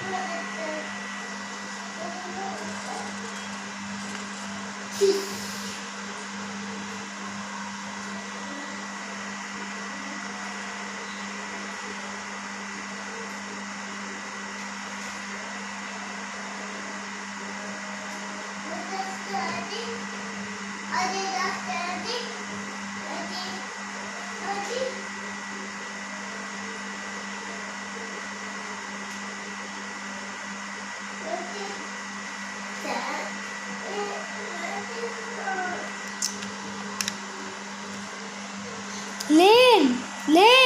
Thank you. Lane! Lane!